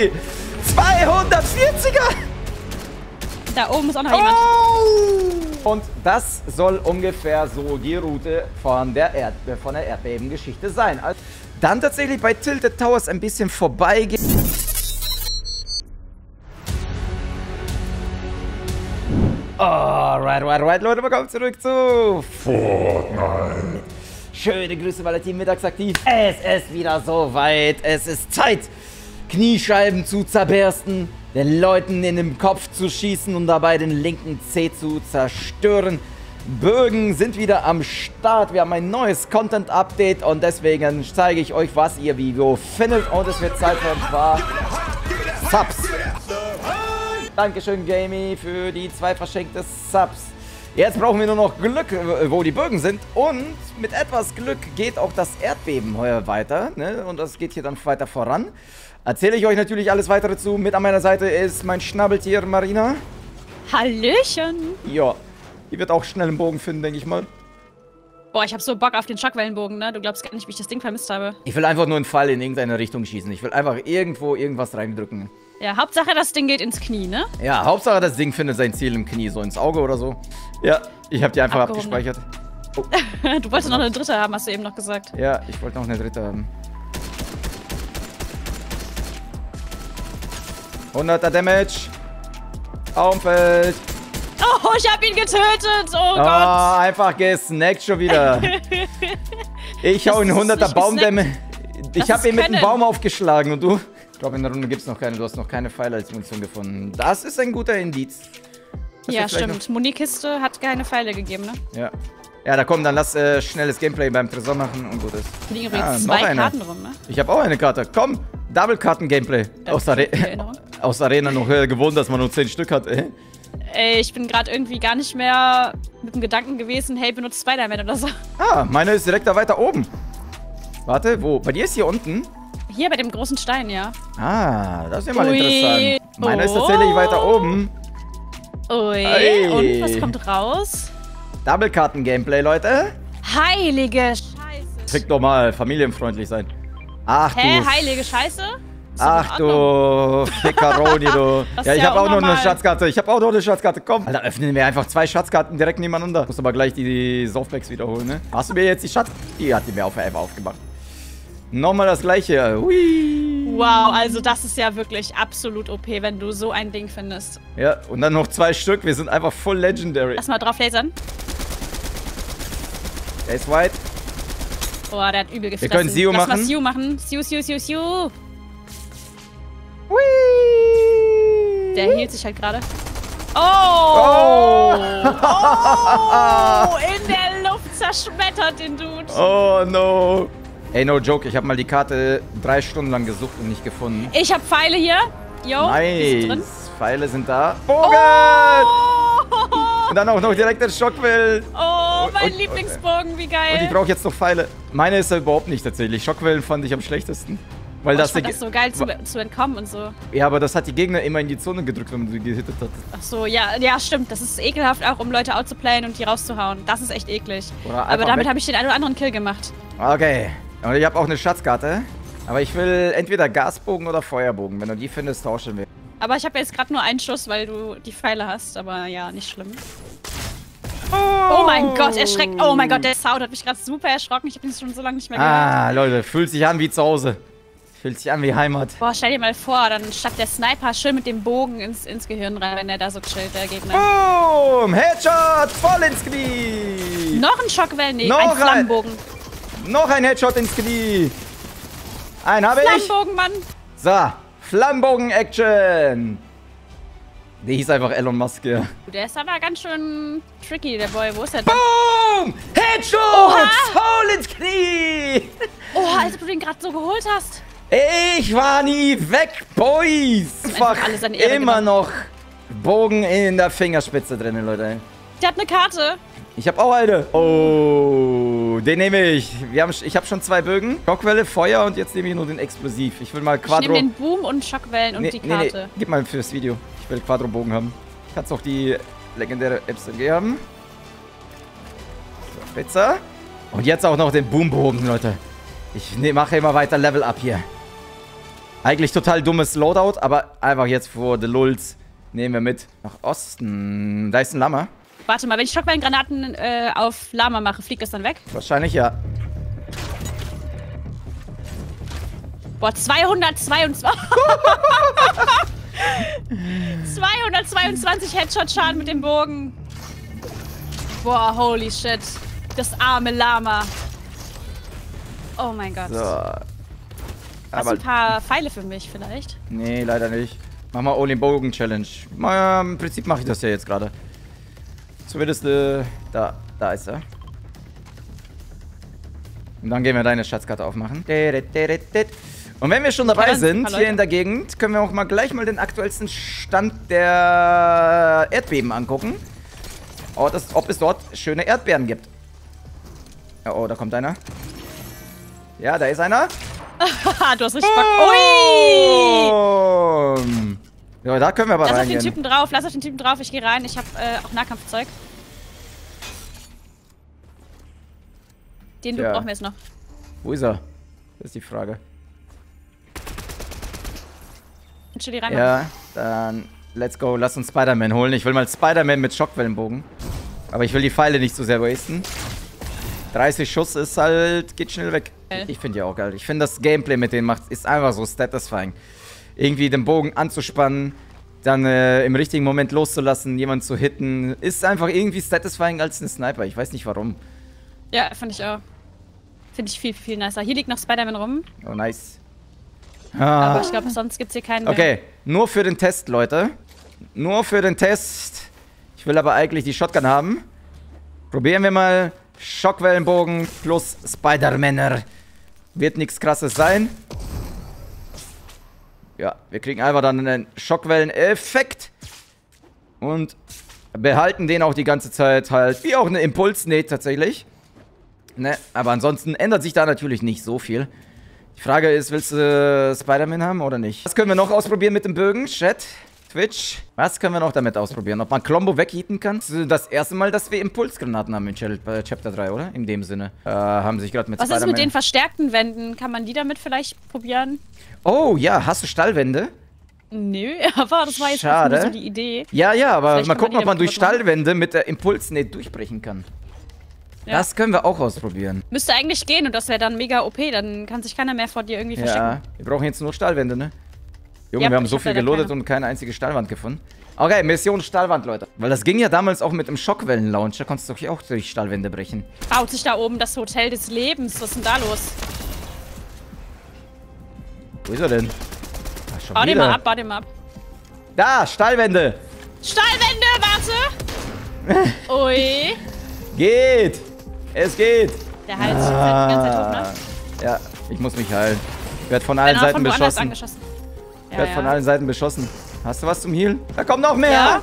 Ui! 240er! Da oben ist auch noch jemand. Oh! Und das soll ungefähr so die Route von der, Erd von der Erdbebengeschichte sein. Also dann tatsächlich bei Tilted Towers ein bisschen vorbeigehen. Alright, right, right, Leute, willkommen zurück zu Fortnite. Schöne Grüße, weil der Team mittagsaktiv. Es ist wieder soweit. Es ist Zeit, Kniescheiben zu zerbersten, den Leuten in den Kopf zu schießen und dabei den linken C zu zerstören. Bögen sind wieder am Start. Wir haben ein neues Content-Update und deswegen zeige ich euch, was ihr wie wo findet. Und es wird Zeit für ein paar Subs. Dankeschön, Gamey, für die zwei verschenkte Subs. Jetzt brauchen wir nur noch Glück, wo die Bögen sind. Und mit etwas Glück geht auch das Erdbeben heuer weiter. Ne? Und das geht hier dann weiter voran. Erzähle ich euch natürlich alles weitere zu. Mit an meiner Seite ist mein Schnabeltier Marina. Hallöchen. Ja, die wird auch schnell einen Bogen finden, denke ich mal. Boah, ich habe so Bock auf den Schockwellenbogen, ne? Du glaubst gar nicht, wie ich das Ding vermisst habe. Ich will einfach nur einen Pfeil in irgendeine Richtung schießen. Ich will einfach irgendwo irgendwas reindrücken. Ja, Hauptsache das Ding geht ins Knie, ne? Ja, Hauptsache das Ding findet sein Ziel im Knie, so ins Auge oder so. Ja, ich habe die einfach Abgehoben. abgespeichert. Oh. du wolltest noch eine dritte haben, hast du eben noch gesagt. Ja, ich wollte noch eine dritte haben. 100er Damage. Umfeld. Oh, ich hab ihn getötet! Oh, Oh, Gott! einfach gesnackt schon wieder. Ich hau ist 100er nicht Baumdämme. Ich Das hab ist ihn mit dem. Baum aufgeschlagen und du? Ich glaube, in der Runde gibt's noch keine. Du hast noch keine Pfeile als Munition gefunden. Das ist ein guter Indiz. Das Ja, stimmt. Munikiste hat keine Pfeile gegeben, ne? Ja. Ja, da komm, dann lass äh, schnelles Gameplay beim Tresor machen und gut ist. Liegen Ah, übrigens noch zwei eine. Karten rum, ne? Ich habe auch eine Karte. Komm, Double-Karten-Gameplay. Aus, Are Erinnerung. aus Arena noch äh, gewohnt, dass man nur 10 Stück hat. Äh? Ey, ich bin gerade irgendwie gar nicht mehr mit dem Gedanken gewesen, hey, benutzt Spider-Man oder so. Ah, meine ist direkt da weiter oben. Warte, wo? Bei dir ist hier unten? Hier bei dem großen Stein, ja. Ah, das ist ja mal Ui. interessant. Meine ist Oh. tatsächlich weiter oben. Ui, Ey. und was kommt raus? Double-Karten-Gameplay, Leute. Heilige Scheiße. Fick doch mal, familienfreundlich sein. Ach Hä, du. heilige Scheiße? Ach du, Fickaroni, du. Ja, ich ja habe auch noch eine. Schatzkarte. Ich habe auch noch eine Schatzkarte. Komm. Alter, öffnen wir einfach zwei Schatzkarten direkt nebeneinander. Muss aber gleich die Softbacks wiederholen, ne? Hast du mir jetzt die Schatz... Die hat die mir auf Elf aufgemacht. Nochmal das gleiche. Hui. Wow, also das ist ja wirklich absolut OP, wenn du so ein Ding findest. Ja, und dann noch zwei Stück. Wir sind einfach full legendary. Lass mal drauf lasern. Der ist white. Boah, der hat übel gefressen. können Siu Lass machen. mal Siu machen. Siu, Siu, Siu, Siu. Hui. Der hielt sich halt gerade. Oh! Oh! In der Luft zerschmettert den Dude. Oh no. Ey, no joke. Ich habe mal die Karte drei Stunden lang gesucht und nicht gefunden. Ich hab Pfeile hier. Yo, sind drin. Nice. Pfeile sind da. Bogen! Oh, Und dann auch noch direkt der Schockwell. oh mein Und- Lieblingsbogen, wie Und ich geil. brauche jetzt noch Pfeile. Meine ist ja überhaupt nicht tatsächlich. Schockwellen fand ich am schlechtesten. Weil Oh, das, ich fand das so geil zu, zu entkommen und so. Ja, aber das hat die Gegner immer in die Zone gedrückt, wenn man sie gehittet hat. Ach so, ja, ja, stimmt. Das ist ekelhaft auch, um Leute outzuplayen und die rauszuhauen. Das ist echt eklig. Aber damit habe ich den einen oder anderen Kill gemacht. Okay. Und ich habe auch eine Schatzkarte. Aber ich will entweder Gasbogen oder Feuerbogen. Wenn du die findest, tauschen wir. Aber ich habe jetzt gerade nur einen Schuss, weil du die Pfeile hast. Aber ja, nicht schlimm. Oh, Oh mein Gott, erschreckt. Oh mein Gott, der Sound hat mich gerade super erschrocken. Ich habe ihn schon so lange nicht mehr gehört. Ah, Leute, fühlt sich an wie zu Hause. Fühlt sich an wie Heimat. Boah, stell dir mal vor, dann statt der Sniper schön mit dem Bogen ins, ins Gehirn rein, wenn der da so chillt, der Gegner. Boom! Headshot! Voll ins Knie! Noch ein Schockwellen? Nee, Noch ein ein- Flammenbogen. Noch ein Headshot ins Knie! Einen habe ich! Flammenbogen, Mann. So, Flammenbogen-Action! Der hieß einfach Elon Musk, ja. Der ist aber ganz schön tricky, der Boy. Wo ist der denn? Boom! Headshot! Oha! Voll ins Knie! Oh, als du den gerade so geholt hast. Ich war nie weg, Boys! Fach alles an Ehre immer genommen. noch Bogen in der Fingerspitze drin, Leute. Der hat eine Karte. Ich habe auch eine. Oh, den nehme ich. Wir haben, ich habe schon zwei Bögen. Schockwelle, Feuer und jetzt nehme ich nur den Explosiv. Ich will mal Ich Quadro... nehme den Boom und Schockwellen und nee, die nee, nee, Karte. gib mal fürs Video. Ich will Quadro-Bogen haben. Kannst auch die legendäre SMG haben. So, Spitze. Und jetzt auch noch den Boombogen, Leute. Ich ne, mache immer weiter Level up hier. Eigentlich total dummes Loadout, aber einfach jetzt vor the Lulz nehmen wir mit. Nach Osten. Da ist ein Lama. Warte mal, wenn ich Schockwellengranaten äh, auf Lama mache, fliegt das dann weg? Wahrscheinlich ja. Boah, 222. 222 Headshot-Schaden mit dem Bogen. Boah, holy shit. Das arme Lama. Oh mein Gott. So. Hast du ein paar Pfeile für mich vielleicht? Nee, leider nicht. Mach mal All Bogen Challenge. Im Prinzip mache ich das ja jetzt gerade. Zumindest, äh, da, da ist er. Und dann gehen wir deine Schatzkarte aufmachen. Und wenn wir schon dabei sind, hier in der Gegend, können wir auch mal gleich mal den aktuellsten Stand der Erdbeben angucken. Oh, das, ob es dort schöne Erdbeeren gibt. Oh, da kommt einer. Ja, da ist einer. du hast richtig Bock. Ui! Ja, da können wir aber Lass reingehen. auf den Typen drauf, lass auf den Typen drauf. Ich gehe rein. Ich habe äh, auch Nahkampfzeug. Den Ja. brauchen wir jetzt noch. Wo ist er? Das ist die Frage. Chili rein. Ja, dann let's go. Lass uns Spider-Man holen. Ich will mal Spider-Man mit Schockwellenbogen. Aber ich will die Pfeile nicht zu sehr wasten. 30 Schuss ist halt, geht schnell weg. Ich finde ja auch geil. Ich finde das Gameplay mit denen macht, ist einfach so satisfying. Irgendwie den Bogen anzuspannen, dann äh, im richtigen Moment loszulassen, jemanden zu hitten, ist einfach irgendwie satisfying als ein Sniper. Ich weiß nicht warum. Ja, fand ich auch. Finde ich viel, viel nicer. Hier liegt noch Spider-Man rum. Oh, nice. Ah. Aber ich glaube, sonst gibt es hier keinen mehr. Okay, nur für den Test, Leute. Nur für den Test. Ich will aber eigentlich die Shotgun haben. Probieren wir mal Schockwellenbogen plus Spider-Manner. Wird nichts krasses sein. Ja, wir kriegen einfach dann einen Schockwellen-Effekt. Und behalten den auch die ganze Zeit halt. Wie auch eine Impulsnäht tatsächlich. Ne, aber ansonsten ändert sich da natürlich nicht so viel. Die Frage ist, willst du Spider-Man haben oder nicht? Was können wir noch ausprobieren mit dem Bögen? Chat, Twitch. Was können wir noch damit ausprobieren? Ob man Klombo weghieten kann? Das ist das erste Mal, dass wir Impulsgranaten haben in äh, Chapter 3, oder? In dem Sinne. Äh, haben sich gerade mit Was ist mit den verstärkten Wänden? Kann man die damit vielleicht probieren? Oh, ja. Hast du Stallwände? Nö, aber das war jetzt Schade. nur so die Idee. Ja, ja, aber Vielleicht mal man gucken, die ob man durch. Stallwände mit der Impulsnäht durchbrechen kann. Ja. Das können wir auch ausprobieren. Müsste eigentlich gehen und das wäre dann mega OP. Dann kann sich keiner mehr vor dir irgendwie Ja, verstecken. wir brauchen jetzt nur Stallwände, ne? Junge, Ja, wir haben so viel gelodet und keine einzige Stallwand gefunden. Okay, Mission Stallwand, Leute. Weil das ging ja damals auch mit dem Schockwellen-Launcher. Konntest du auch durch Stallwände brechen. Baut sich da oben das Hotel des Lebens. Was ist denn da los? Wo ist er denn? Ah, schon Bau den wieder. mal ab, bau den mal ab. Da, Stallwände. Stallwände, warte! Ui. Geht. Es geht. Der Hals fällt die ganze Zeit hoch, ne? Ah, Ja, ich muss mich heilen. Ich werde von allen Seiten von beschossen. angeschossen. Ich werde von allen Seiten beschossen. Hast du was zum Heal? Da kommt noch mehr. Ja.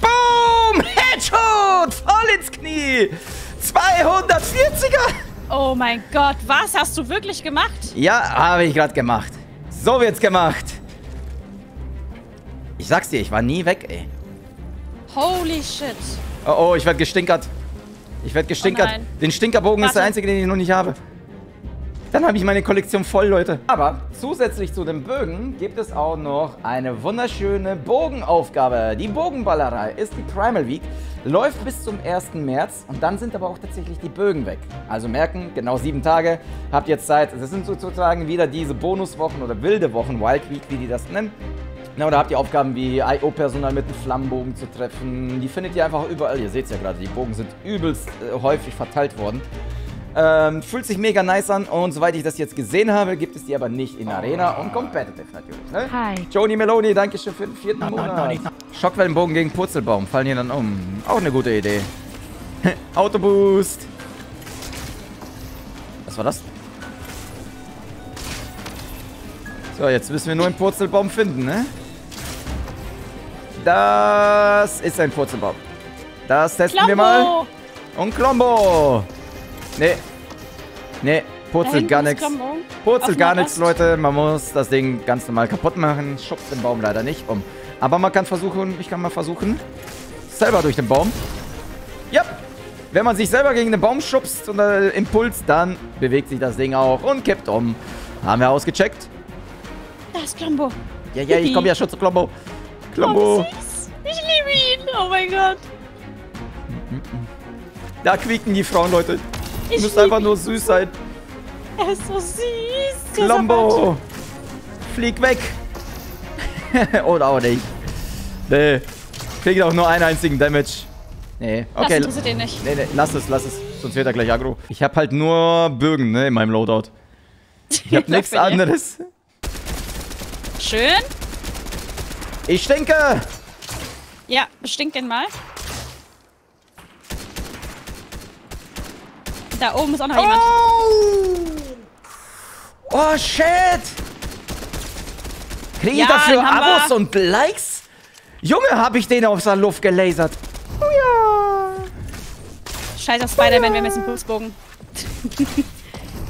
Boom! Headshot! Voll ins Knie! 240er! Oh mein Gott, was hast du wirklich gemacht? Ja, habe ich gerade gemacht. So wird's gemacht. Ich sag's dir, ich war nie weg, ey. Holy shit. Oh, oh, ich werde gestinkert. Ich werde gestinkert. Oh den Stinkerbogen ist der Warte. einzige, den ich noch nicht habe. Dann habe ich meine Kollektion voll, Leute. Aber zusätzlich zu den Bögen gibt es auch noch eine wunderschöne Bogenaufgabe. Die Bogenballerei ist die Primal Week, läuft bis zum 1. März und dann sind aber auch tatsächlich die Bögen weg. Also merken, genau sieben Tage, habt jetzt Zeit. Das sind sozusagen wieder diese Bonuswochen oder wilde Wochen, Wild Week, wie die das nennen. Na, oder habt ihr Aufgaben wie IO-Personal mit einem Flammenbogen zu treffen. Die findet ihr einfach überall. Ihr seht es ja gerade, die Bogen sind übelst äh, häufig verteilt worden. Ähm, fühlt sich mega nice an und soweit ich das jetzt gesehen habe, gibt es die aber nicht in Arena und Competitive natürlich. Ne? Hi. Joni Meloni, danke schön für den vierten Monat. Schockwellenbogen gegen Purzelbaum, fallen hier dann um. Auch eine gute Idee. Autoboost. Was war das? So, jetzt müssen wir nur einen Purzelbaum finden, ne? Das ist ein Purzelbaum. Das testen wir mal. Klombo! Und Klombo. Nee. Nee, purzelt gar nichts. Purzelt gar nichts. Leute. Man muss das Ding ganz normal kaputt machen. Schubst den Baum leider nicht um. Aber man kann versuchen, ich kann mal versuchen, selber durch den Baum. Ja. wenn man sich selber gegen den Baum schubst unter Impuls, dann bewegt sich das Ding auch und kippt um. Haben wir ausgecheckt. Da ist Klombo. Ja, ja, ich komme ja schon zu Klombo. Klombo. Oh. Ich liebe ihn. Oh mein Gott. Da quieken die Frauen, Leute. Ich Ihr müsst lieb einfach nur süß sein. Er ist so süß. Klombo. Flieg weg. Oder auch nicht. Nee. Kriegt auch nur einen einzigen Damage. Nee, Das okay. interessiert ihn nicht. Nee, nee, lass es, lass es. Sonst wird er gleich aggro. Ich hab halt nur Bögen, ne, in meinem Loadout. Ich hab nichts anderes. Schön. Ich stinke! Ja, bestinkt den mal. Da oben ist auch noch jemand. Oh! Oh, shit! Krieg ich Ja, dafür haben Abos wir. und Likes? Junge, hab ich den aus der Luft gelasert. Oh ja. Scheiß auf Spider-Man, wir messen Pulsbogen.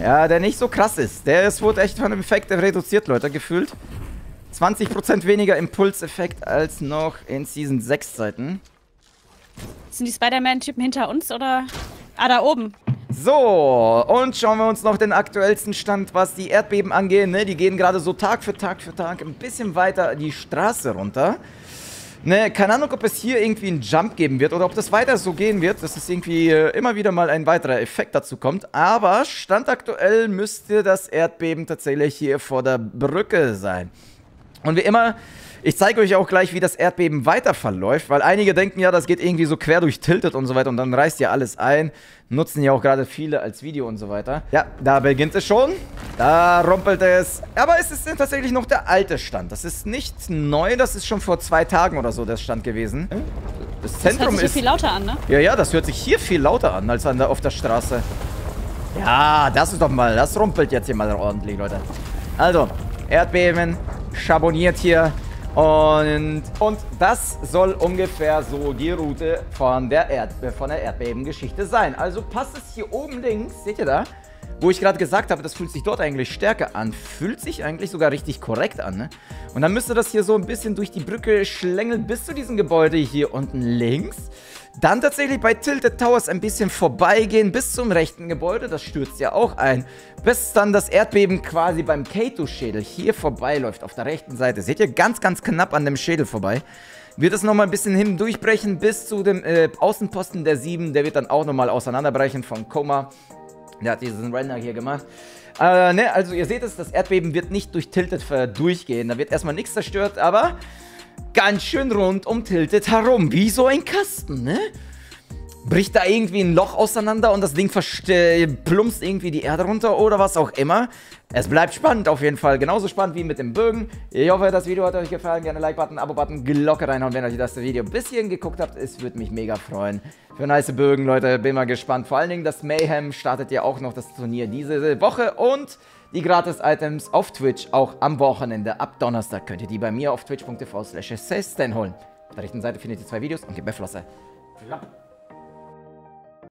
Ja, der nicht so krass ist. Der ist, wurde echt von dem Effekt reduziert, Leute, gefühlt. 20% weniger Impulseffekt als noch in Season 6 Zeiten. Sind die Spider-Man-Typen hinter uns oder? Ah, da oben. So, und schauen wir uns noch den aktuellsten Stand, was die Erdbeben angeht. Ne? Die gehen gerade so Tag für Tag für Tag ein bisschen weiter die Straße runter. Ne, keine Ahnung, ob es hier irgendwie einen Jump geben wird oder ob das weiter so gehen wird, dass es irgendwie äh, immer wieder mal ein weiterer Effekt dazu kommt. Aber Stand aktuell müsste das Erdbeben tatsächlich hier vor der Brücke sein. Und wie immer, ich zeige euch auch gleich, wie das Erdbeben weiter verläuft, weil einige denken ja, das geht irgendwie so quer durch Tilted und so weiter und dann reißt ja alles ein. Nutzen ja auch gerade viele als Video und so weiter. Ja, da beginnt es schon. Da rumpelt es. Aber es ist tatsächlich noch der alte Stand. Das ist nicht neu, das ist schon vor zwei Tagen oder so der Stand gewesen. Das Das hört Zentrum sich hier ist... viel lauter an, ne? Ja, ja, das hört sich hier viel lauter an als an der, auf der Straße. Ja, das ist doch mal, das rumpelt jetzt hier mal ordentlich, Leute. Also, Erdbeben, schaboniert hier. Und, und das soll ungefähr so die Route von der, Erd, von der Erdbebengeschichte sein. Also passt es hier oben links, seht ihr da? Wo ich gerade gesagt habe, das fühlt sich dort eigentlich stärker an. Fühlt sich eigentlich sogar richtig korrekt an, ne? Und dann müsste das hier so ein bisschen durch die Brücke schlängeln bis zu diesem Gebäude hier unten links. Dann tatsächlich bei Tilted Towers ein bisschen vorbeigehen bis zum rechten Gebäude. Das stürzt ja auch ein. Bis dann das Erdbeben quasi beim Kato-Schädel hier vorbeiläuft auf der rechten Seite. Seht ihr ganz, ganz knapp an dem Schädel vorbei. Wird es nochmal ein bisschen hindurchbrechen bis zu dem äh, Außenposten der 7. Der wird dann auch nochmal auseinanderbrechen von Koma. Der hat diesen Render hier gemacht. Äh, ne, also ihr seht es, das Erdbeben wird nicht durch Tilted äh, durchgehen. Da wird erstmal nichts zerstört, aber ganz schön rund um Tilted herum. Wie so ein Kasten, ne? Bricht da irgendwie ein Loch auseinander und das Ding plumpst irgendwie die Erde runter oder was auch immer. Es bleibt spannend auf jeden Fall. Genauso spannend wie mit dem Bögen. Ich hoffe, das Video hat euch gefallen. Gerne Like-Button, Abo-Button, Glocke reinhauen, wenn euch das Video bis hierhin geguckt habt. Es würde mich mega freuen. Für nice Bögen, Leute. Bin mal gespannt. Vor allen Dingen das Mayhem startet ja auch noch das Turnier diese Woche und die Gratis-Items auf Twitch auch am Wochenende. Ab Donnerstag könnt ihr die bei mir auf twitch.tv slash holen. Auf der rechten Seite findet ihr zwei Videos und gebt mir Flosse. Flapp.